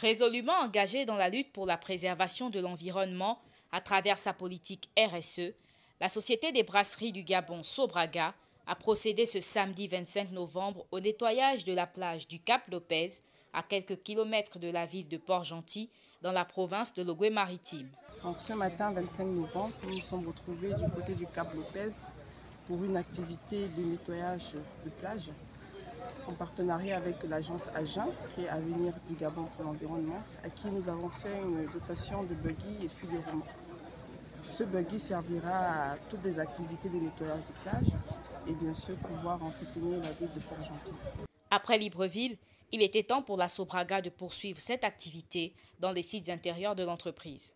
Résolument engagée dans la lutte pour la préservation de l'environnement à travers sa politique RSE, la Société des brasseries du Gabon Sobraga a procédé ce samedi 25 novembre au nettoyage de la plage du Cap Lopez, à quelques kilomètres de la ville de Port-Gentil, dans la province de l'Ogooué-Maritime. ce matin 25 novembre, nous nous sommes retrouvés du côté du Cap Lopez pour une activité de nettoyage de plage en partenariat avec l'agence Agen, qui est Avenir du Gabon pour l'environnement, à qui nous avons fait une dotation de buggy et puis de. Ce buggy servira à toutes les activités de nettoyage de plage et bien sûr pouvoir entretenir la ville de Port-Gentil. Après Libreville, il était temps pour la Sobraga de poursuivre cette activité dans les sites intérieurs de l'entreprise.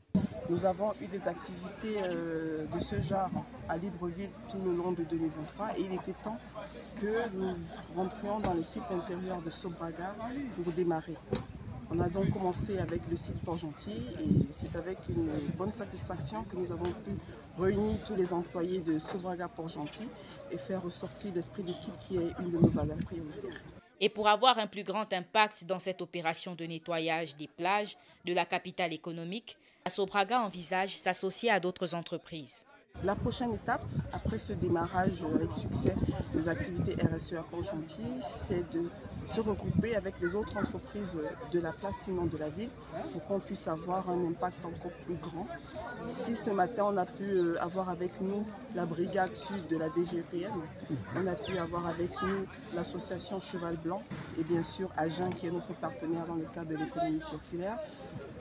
Nous avons eu des activités euh, de ce genre à Libreville tout le long de 2023 et il était temps que nous rentrions dans les sites intérieurs de Sobraga pour démarrer. On a donc commencé avec le site Port-Gentil et c'est avec une bonne satisfaction que nous avons pu réunir tous les employés de Sobraga Port-Gentil et faire ressortir l'esprit d'équipe qui est une de nos valeurs prioritaires. Et pour avoir un plus grand impact dans cette opération de nettoyage des plages de la capitale économique, Sobraga envisage s'associer à d'autres entreprises. La prochaine étape, après ce démarrage avec succès des activités RSE à Port-Gentil, c'est de se regrouper avec les autres entreprises de la place, sinon de la ville, pour qu'on puisse avoir un impact encore plus grand. Ici, ce matin, on a pu euh, avoir avec nous la brigade sud de la DGPN, on a pu avoir avec nous l'association Cheval Blanc et bien sûr Agen qui est notre partenaire dans le cadre de l'économie circulaire.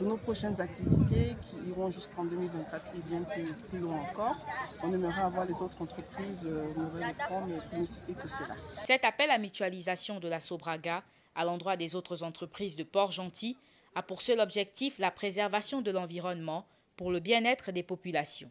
Pour nos prochaines activités qui iront jusqu'en 2024 et bien plus, loin encore, on aimerait avoir les autres entreprises, nouvelles mais plus citer que cela. Cet appel à mutualisation de la Sobraga à l'endroit des autres entreprises de Port-Gentil a pour seul objectif la préservation de l'environnement pour le bien-être des populations.